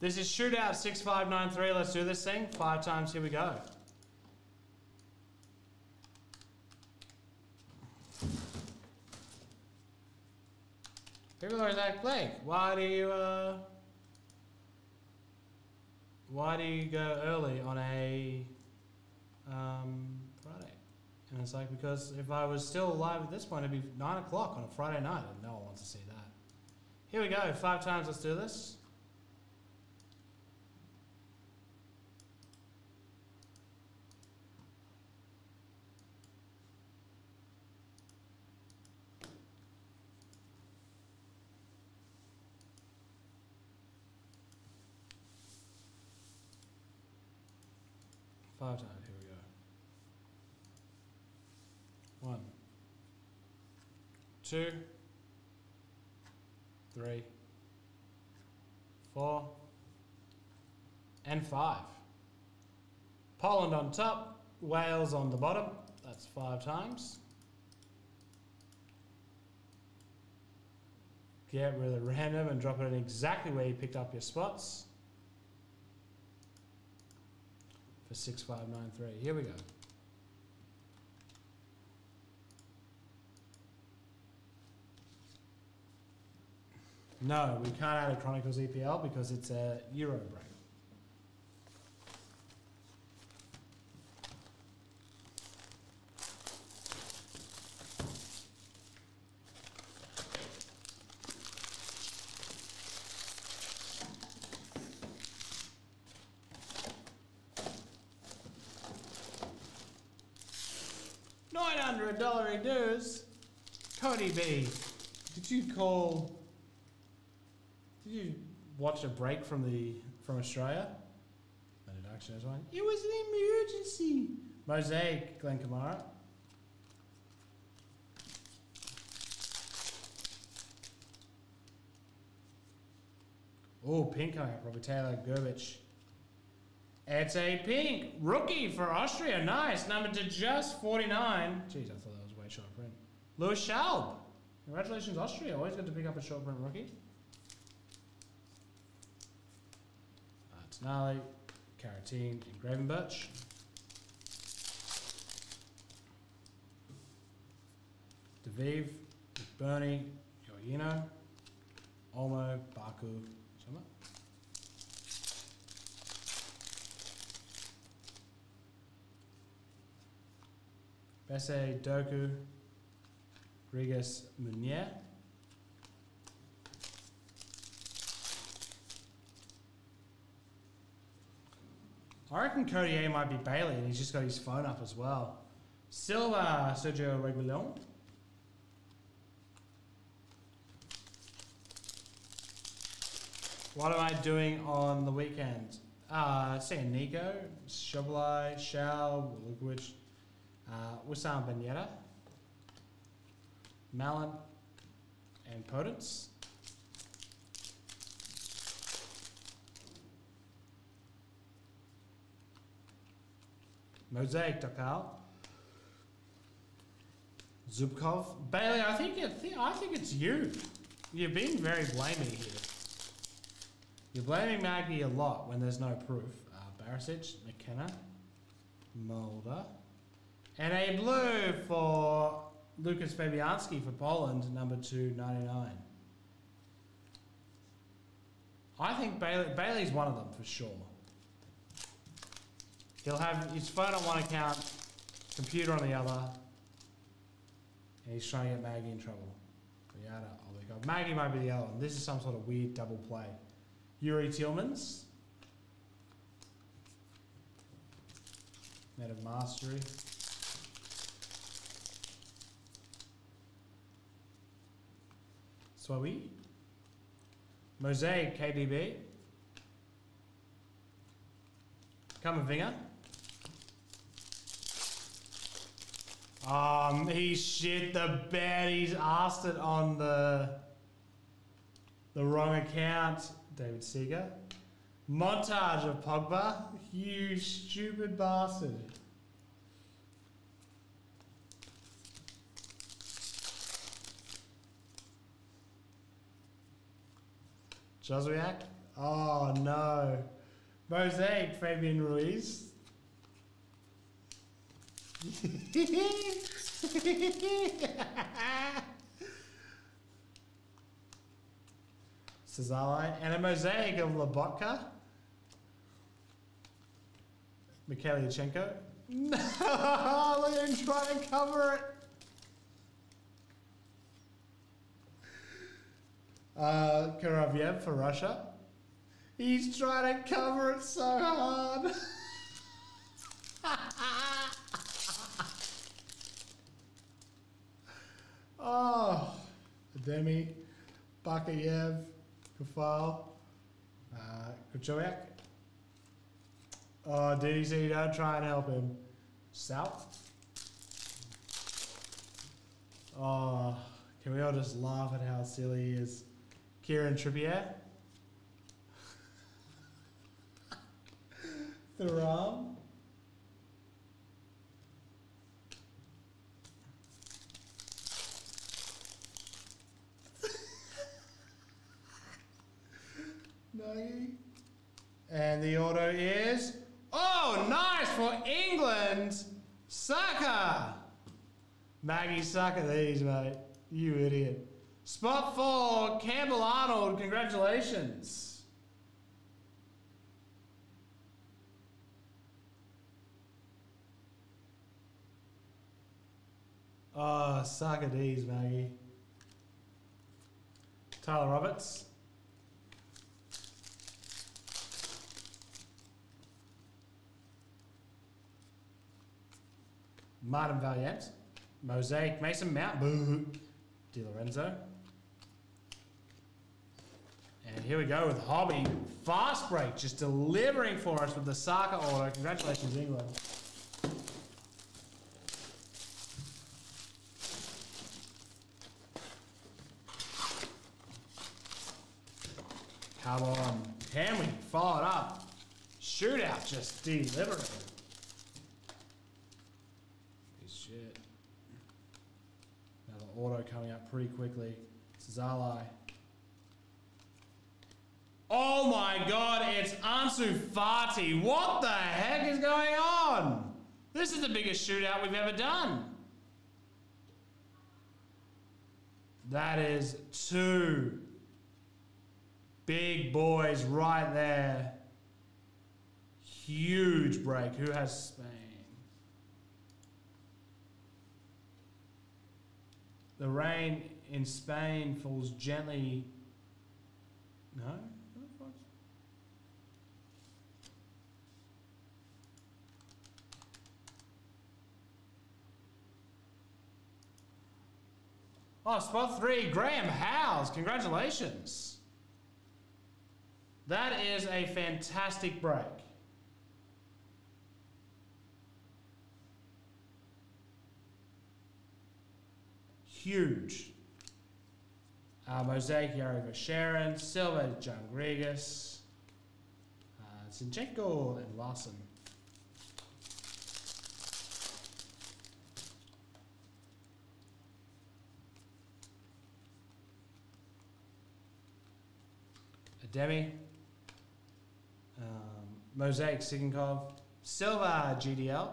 This is shootout 6593. Let's do this thing. Five times. Here we go. People are like, Blake, why do you, uh, why do you go early on a um, Friday? And it's like, because if I was still alive at this point, it'd be 9 o'clock on a Friday night, and no one wants to see that. Here we go, five times, let's do this. Five times, here we go. One, two, three, four, and five. Poland on top, Wales on the bottom. That's five times. Get of random and drop it in exactly where you picked up your spots. For 6593. Here we go. No, we can't add a Chronicles EPL because it's a Euro break. Nine hundred dollar dues. Cody B, did you call? Did you watch a break from the from Australia? I did actually. As one. It was an emergency. Mosaic, Glenn Kamara. Oh, pink up. Robert Taylor, Gerbich. It's a pink rookie for Austria. Nice. Number to just 49. Jeez, I thought that was way short print. Louis Schaub. Congratulations, Austria. Always good to pick up a short print rookie. Uh, Tonali, Caratine, and Gravenberch. Deviv, Bernie, Yoyino, Olmo, Baku, Sommer. Besse, Doku, Rigas, Meunier. I reckon Cody A might be Bailey, and he's just got his phone up as well. Silva, Sergio Reguilon. What am I doing on the weekend? Uh, seeing Nico, Szoboszlai, Shao, Lukovic, uh, Wissam Ben Malin, and Potence. Mosaic Dakal. Zubkov. Bailey, I think, it, I think it's you. You're being very blamey here. You're blaming Maggie a lot when there's no proof. Uh, Barisic, McKenna, Mulder, and a blue for Lukasz Fabianski for Poland, number 299. I think Bailey, Bailey's one of them for sure. He'll have his phone on one account, computer on the other, and he's trying to get Maggie in trouble. Oh my god. Maggie might be the other one. This is some sort of weird double play. Youri Tielemans. Net of Mastery. Swawi. Mosaic KDB. Camavinga. Um, he shit the bed. He's asked it on the the wrong account. David Seeger. Montage of Pogba. You stupid bastard. Jozwiak. Oh no. Mosaic, Fabian Ruiz. Cesare. And a mosaic of Lobotka. Mikhailichenko. No! Look at him trying to cover it. Uh, for Russia. He's trying to cover it so hard. oh, Demi, Bakayev, Kafal, uh, Kuchoyak. Oh, say don't try and help him? South? Oh, can we all just laugh at how silly he is? Kieran Trippier. Thuram. And the auto is Oh, nice for England. Saka. Maggie, sucker these, mate. You idiot. Spot for Campbell Arnold. Congratulations. Ah, oh, sucker these, Maggie. Tyler Roberts. Martin Valjent, Mosaic, Mason Mount, Boo, Di Lorenzo. And here we go with Hobby. Fast break, just delivering for us with the Saka order. Congratulations, England. Come on. Henry followed up. Shootout just delivering. Piece shit. Another auto coming up pretty quickly. Szalai. Oh my god, it's Ansu Fati. What the heck is going on? This is the biggest shootout we've ever done. That is two big boys right there. Huge break. Who has Spain? The rain in Spain falls gently. No? Oh, spot three, Graham Howes. Congratulations. That is a fantastic break. huge. Uh, Mosaic Yari Sharon, Silva John Gregas, uh, Zinchenko and Lawson. Demi, um, Mosaic Tsygankov, Silva GDL,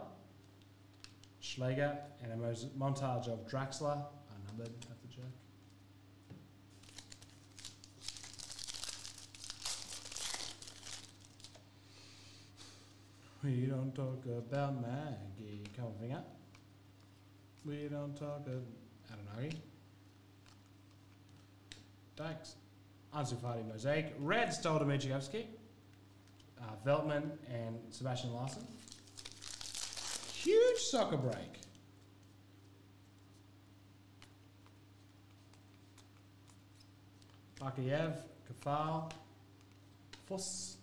Schläger, and a montage of Draxler bed at the jack. We don't talk about Maggie. Come finger. We don't talk about Adenagi. Thanks. Ansu Fati Mosaic. Red Stole Dmitrievsky. Uh, Veltman and Sebastian Larsson. Huge soccer break. Bakayev, Kafal, Fuss,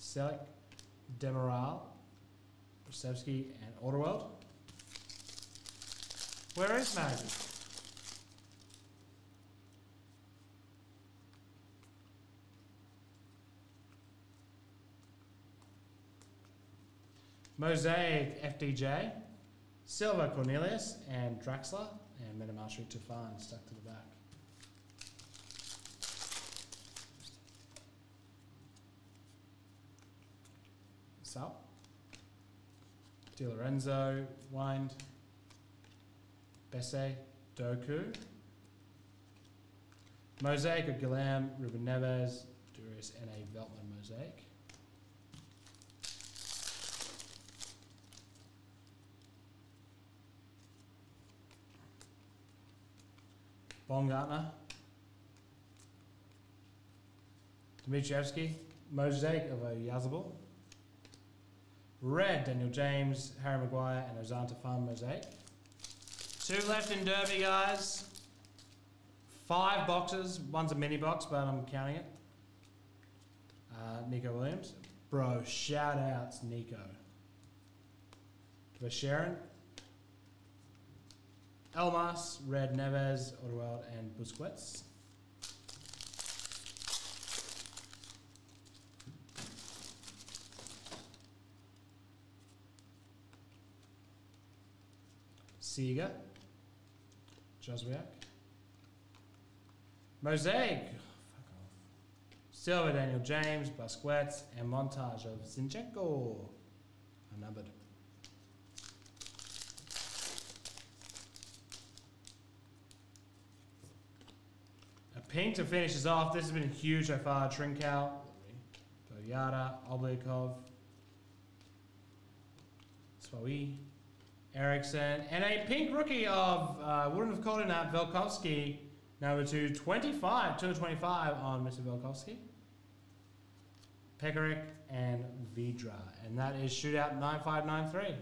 Selik, Demiral, Brzezinski, and Orwell. Where is Maggie? Mosaic FDJ, Silva Cornelius, and Draxler, and Metamarshal Tufan stuck to the back. sub. Di Lorenzo, Wind, Besse, Doku. Mosaic of Guillem, Ruben Neves, Durius, and a Veltman Mosaic. Baumgartner. Dmitrievsky, Mosaic of a Yazable. Red, Daniel James, Harry Maguire, and Ozanta Farm Mosaic. Two left in Derby, guys. Five boxes. One's a mini box, but I'm counting it. Uh, Nico Williams. Bro, shout outs, Nico. Sharon. Elmas, Red Neves, Oderwald, and Busquets. Seeger, Jozwiak, Mosaic, oh. Silver, Daniel James, Busquets, and montage of Zinchenko. Unnumbered. Pink to finish off. This has been huge so far. Trincao, Boyata, Oblikov, Swawi, Ericsson, and a pink rookie of, uh, wouldn't have called him that, Velkovsky, number 225, 225 on Mr. Velkovsky. Pekarik and Vidra. And that is shootout 9593.